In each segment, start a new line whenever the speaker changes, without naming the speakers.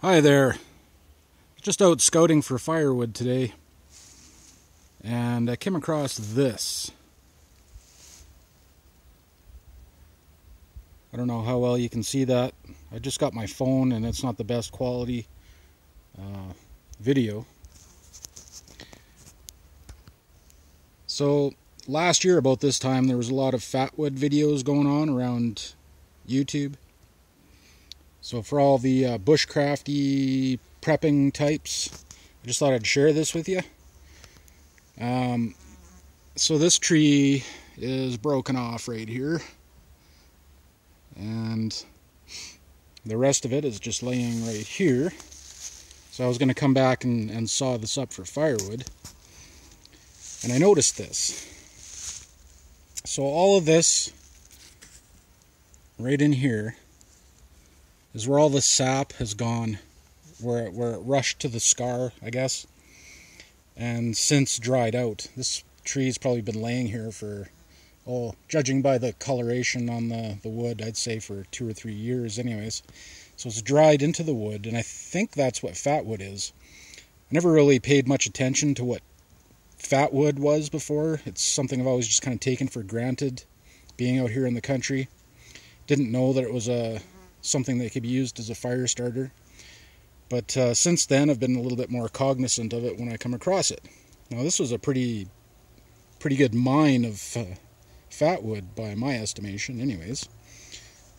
Hi there. Just out scouting for firewood today, and I came across this. I don't know how well you can see that. I just got my phone, and it's not the best quality uh, video. So, last year, about this time, there was a lot of fatwood videos going on around YouTube so for all the uh, bushcrafty prepping types, I just thought I'd share this with you. Um, so this tree is broken off right here. And the rest of it is just laying right here. So I was going to come back and, and saw this up for firewood. And I noticed this. So all of this right in here is where all the sap has gone, where it, where it rushed to the scar, I guess, and since dried out. This tree's probably been laying here for, oh, judging by the coloration on the, the wood, I'd say for two or three years, anyways. So it's dried into the wood, and I think that's what fatwood is. I never really paid much attention to what fatwood was before. It's something I've always just kind of taken for granted being out here in the country. Didn't know that it was a something that could be used as a fire starter. But uh, since then, I've been a little bit more cognizant of it when I come across it. Now, this was a pretty, pretty good mine of uh, fatwood by my estimation, anyways.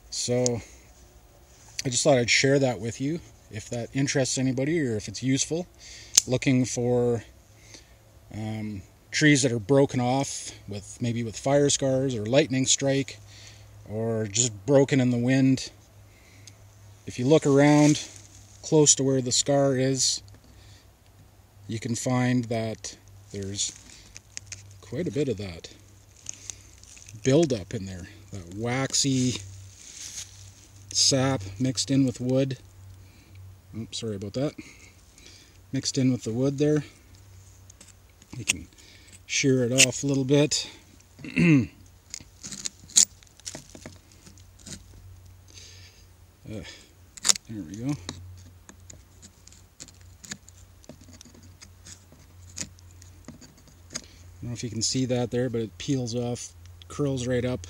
So, I just thought I'd share that with you if that interests anybody or if it's useful. Looking for um, trees that are broken off with maybe with fire scars or lightning strike or just broken in the wind if you look around close to where the scar is, you can find that there's quite a bit of that buildup in there. That waxy sap mixed in with wood. Oops, sorry about that. Mixed in with the wood there. You can shear it off a little bit. uh. There we go. I don't know if you can see that there, but it peels off, curls right up,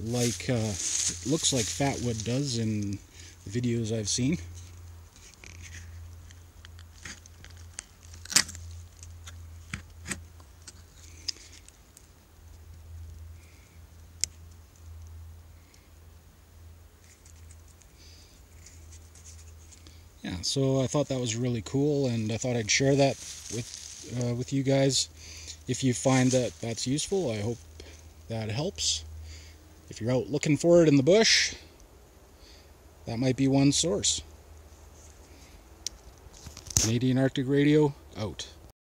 like uh, looks like fatwood does in the videos I've seen. Yeah, so I thought that was really cool, and I thought I'd share that with uh, with you guys. If you find that that's useful, I hope that helps. If you're out looking for it in the bush, that might be one source. Canadian Arctic Radio out.